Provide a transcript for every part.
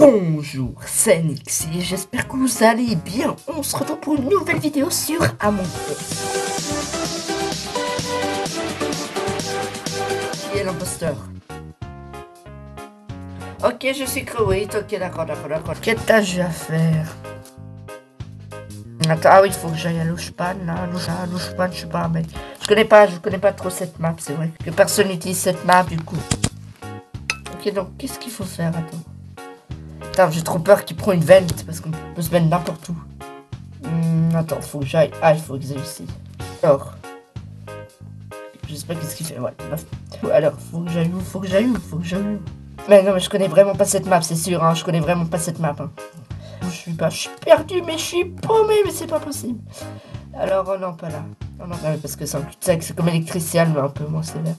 Bonjour, c'est Nixie, j'espère que vous allez bien. On se retrouve pour une nouvelle vidéo sur Among Us. Qui est l'imposteur? Ok, je suis Crewit, ok, d'accord, d'accord, d'accord. Quelle tâche j'ai à faire? Attends, ah oui, il faut que j'aille à Louchpan, là, Louchpan, je sais pas. Je connais pas, je connais pas trop cette map, c'est vrai. Que personne n'utilise cette map, du coup. Ok, donc, qu'est-ce qu'il faut faire, attends? J'ai trop peur qu'il prend une vente parce qu'on peut se mettre n'importe où. Hmm, attends, faut que j'aille. Ah, il faut que j'aille ici. Alors. Je sais pas qu'est-ce qu'il fait. Ouais, Alors, faut que j'aille où Faut que j'aille où Faut que j'aille où? Mais non, mais je connais vraiment pas cette map, c'est sûr. Hein, je connais vraiment pas cette map. Hein. Je suis pas. Je suis perdu, mais je suis paumé, mais c'est pas possible. Alors, oh non, pas là. Non, non, parce que c'est un cul-de-sac. C'est comme électricien, mais un peu moins sévère.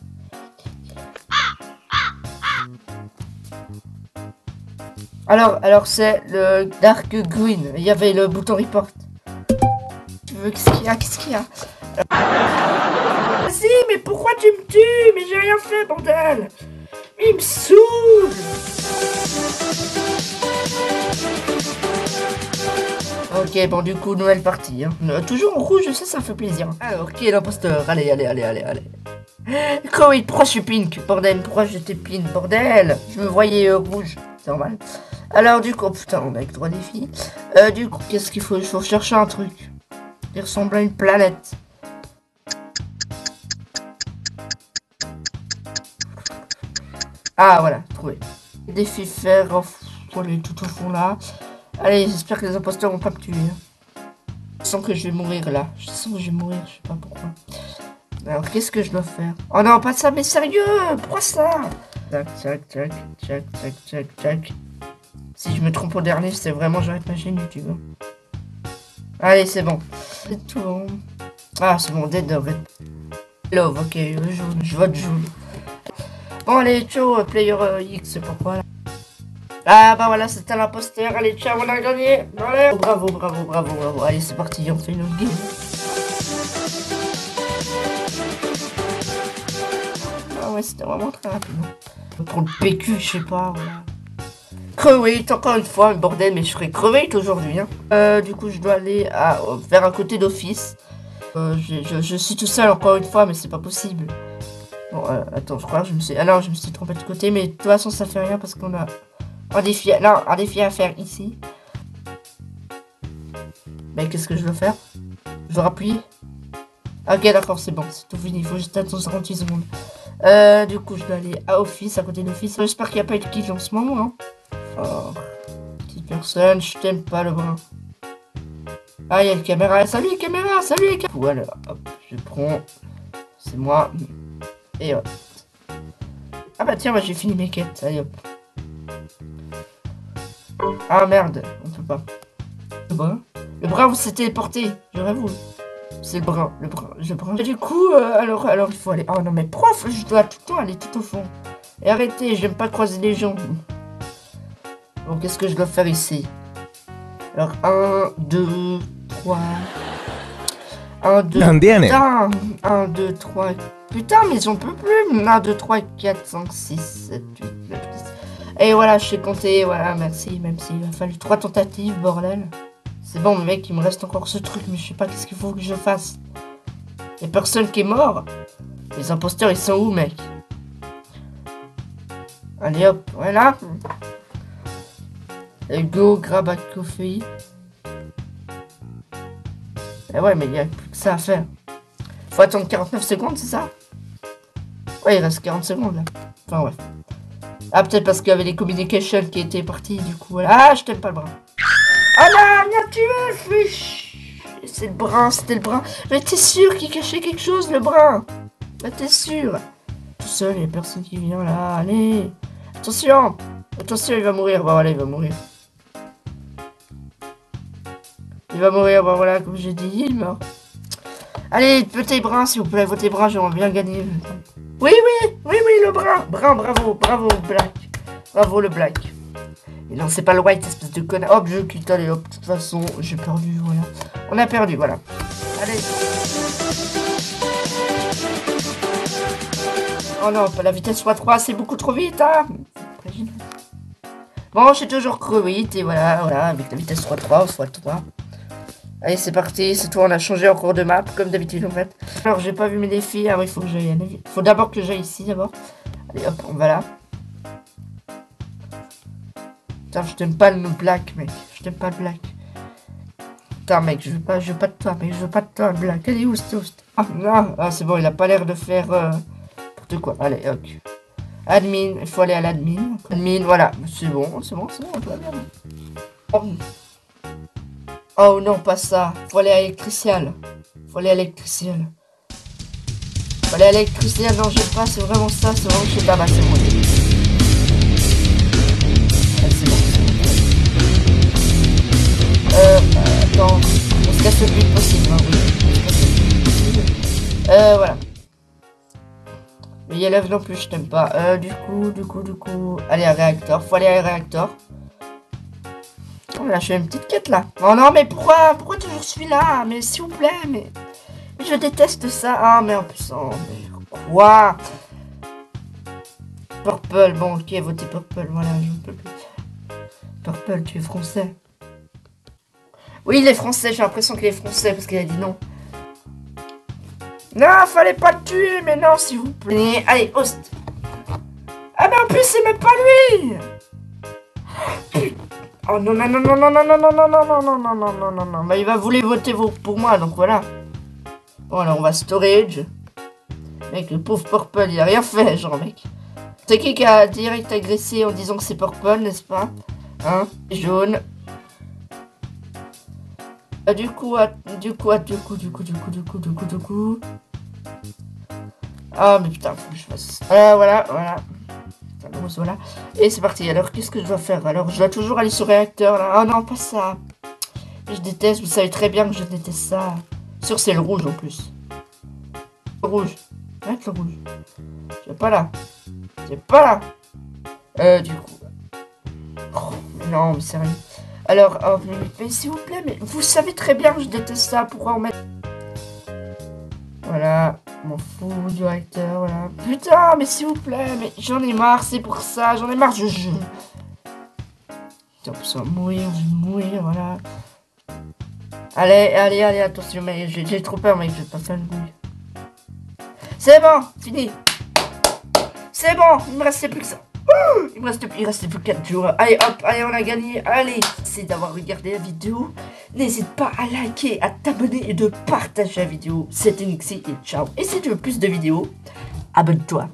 Alors, alors c'est le Dark Green. Il y avait le bouton report. Tu veux qu'est-ce qu'il y a Qu'est-ce qu'il y a? Vas-y, mais pourquoi tu me tues? Mais j'ai rien fait, bordel Il me saoule Ok, bon, du coup, nouvelle partie. Hein. Euh, toujours en rouge, ça, ça fait plaisir. Alors, qui est l'imposteur Allez, allez, allez, allez, allez. Chloé, pourquoi je suis pink Bordel, pourquoi j'étais pink? Bordel Je me voyais euh, rouge, Alors du coup, putain, on a avec trois défis. Euh, du coup, qu'est-ce qu'il faut? Il faut chercher un truc. Il ressemble à une planète. Ah voilà, trouvé. Défi faire, faut aller tout au fond là. Allez, j'espère que les imposteurs vont pas me tuer. Hein. Je sens que je vais mourir là. Je sens que je vais mourir, je sais pas pourquoi. Alors, qu'est-ce que je dois faire? Oh non, pas ça, mais sérieux Pourquoi ça? Tac, tac, tac, tac, tac, tac, tac. Si je me trompe au dernier, c'est vraiment j'arrête ma chaîne YouTube. Allez, c'est bon. C'est tout bon. Ah, c'est bon, Dead Red. Love, ok, jaune, je vote. Bon, allez, ciao, player euh, X, pourquoi là Ah, bah voilà, c'était l'imposteur. Allez, ciao, on a gagné. Bravo, bravo, bravo, bravo. Allez, c'est parti, on fait une autre game. Ah ouais, c'était vraiment très rapide. Pour le PQ, je sais pas. Crevate, encore une fois, bordel, mais je ferai crevate aujourd'hui. Hein. Euh, du coup, je dois aller à, vers un côté d'office. Euh, je, suis tout seul encore une fois, mais c'est pas possible. Bon, euh, attends, je crois que je me suis... Alors, je me suis trompé de côté, mais de toute façon, ça fait rien parce qu'on a un défi, non, un défi à faire ici. Mais qu'est-ce que je veux faire? Je dois appuyer? Ok, d'accord, c'est bon, c'est tout fini. Il faut juste attendre 58 secondes. Euh, du coup, je dois aller à Office, à côté d'Office. J'espère qu'il n'y a pas eu de kill en ce moment. Hein. Oh, petite personne, je t'aime pas le bras. Ah, il y a une caméra. Salut, caméra, salut, caméra. Voilà, hop, je prends. C'est moi. Et hop. Ah bah tiens, moi j'ai fini mes quêtes. Allez hop. Ah merde, on peut pas. Le bras Le bras, vous s'est téléporté, je vous. C'est le bras, le bras, le bras. Et du coup, euh, alors, alors il faut aller. Oh non, mais prof, je dois tout le temps aller tout au fond. Et arrêtez, j'aime pas croiser les gens. Bon, qu'est-ce que je dois faire ici? Alors, 1, 2, 3... 1, 2... Putain 1, 2, 3... Putain, mais j'en peux plus 1, 2, 3, 4, 5, 6, 7, 8, 9, 10... Et voilà, je sais compter, voilà, merci, même s'il a fallu 3 tentatives, bordel. C'est bon, mec, il me reste encore ce truc, mais je sais pas qu'est-ce qu'il faut que je fasse. Y'a personne qui est mort Les imposteurs, ils sont où, mec? Allez, hop, voilà et go, grab à coffee. Eh ouais, mais il n'y a plus que ça à faire. Faut attendre 49 secondes, c'est ça? Ouais, il reste 40 secondes là. Enfin, ouais. Ah, peut-être parce qu'il y avait les communications qui étaient partis, du coup, voilà. Ah, je t'aime pas le bras. Ah non, il a tué, C'est le brin, c'était le brin. Mais t'es sûr qu'il cachait quelque chose, le brin Mais t'es sûr Tout seul, il y a personne qui vient là. Allez Attention Attention, il va mourir. Bon, allez, il va mourir. Il va mourir, bah voilà, comme j'ai dit, il meurt. Allez, petit brun, s'il vous plaît, votez brun, j'aimerais bien gagner. Oui, oui, oui, oui, le brun. Brun, bravo, bravo, black. Bravo, le black. Et non, c'est pas le white, espèce de connard. Hop, je quitte, allez, hop, de toute façon, j'ai perdu, voilà. On a perdu, voilà. Allez. Oh non, la vitesse x3, c'est beaucoup trop vite, hein. Bon, j'ai toujours cru 8 et voilà, voilà, avec la vitesse 3-3 x 3. Allez, c'est parti, c'est tout, on a changé encore de map, comme d'habitude en fait. Alors, j'ai pas vu mes défis, oui, il faut que j'aille. faut d'abord que j'aille ici d'abord. Allez, hop, on va là. Putain, je t'aime pas le black, mec. Je t'aime pas le black. Putain, mec, je veux pas, je veux pas de toi, mec, je veux pas de toi, black. Allez, oust, oust. Ah, non, ah, c'est bon, il a pas l'air de faire euh, n'importe quoi. Allez, ok. Admin, il faut aller à l'admin. Admin, voilà, c'est bon, c'est bon, c'est bon. Oh. oh. non, pas ça. Faut aller à l'électriciel. Faut aller à l'électriciel. Faut aller à l'électriciel, non, je sais pas, c'est vraiment ça, c'est vraiment, je sais pas, bah, c'est bon. Non plus, je t'aime pas. Euh, du coup, du coup, du coup... Allez, à réacteur. Faut aller à réacteur. On oh, lâché une petite quête, là. Oh non, mais pourquoi Pourquoi toujours celui-là? Mais s'il vous plaît, mais... Je déteste ça. Ah, mais en plus... Oh, mais quoi? Purple. Bon, ok, votez Purple. Voilà, je peux. Purple, tu es français. Oui, il est français. J'ai l'impression qu'il est français parce qu'il a dit non. Non, fallait pas le tuer, mais non, s'il vous plaît. Allez, host. Ah, mais en plus, c'est même pas lui Oh non, non, non, non, non, non, non, non, non, non, non, non, non, non, non, non, non. Bah, il va vouloir voter pour moi, donc voilà. Bon, alors, on va storage. Mec, le pauvre Purple, il a rien fait, genre, mec. C'est qui qui a direct agressé en disant que c'est Purple, n'est-ce pas Hein Jaune. Du coup, du coup, du coup, du coup, du coup, du coup, du coup, du coup. Ah, mais putain, faut que je fasse. Voilà, voilà, voilà. voilà. Et c'est parti. Alors, qu'est-ce que je dois faire Alors, je dois toujours aller sur réacteur, là. Oh non, pas ça. Je déteste, vous savez très bien que je déteste ça. Sur c'est le rouge, en plus. Le rouge. Arrête le rouge. C'est pas là. C'est pas là. Euh, du coup. Oh, non, mais sérieux. Alors, oh, s'il vous plaît, mais vous savez très bien que je déteste ça. Pourquoi on met... Voilà, m'en fous du réacteur, voilà. Putain, mais s'il vous plaît, mais j'en ai marre, c'est pour ça, j'en ai marre, je... je... Putain, mourir, je vais mourir, voilà. Allez, allez, allez, attention, mais j'ai trop peur, mec, je vais pas faire le bouille. C'est bon, fini. C'est bon, il me restait plus que ça. Il me reste, il reste plus 4 jours. Allez, hop, allez, on a gagné. Allez, c'est d'avoir regardé la vidéo. N'hésite pas à liker, à t'abonner et de partager la vidéo. C'était Nixie et ciao. Et si tu veux plus de vidéos, abonne-toi.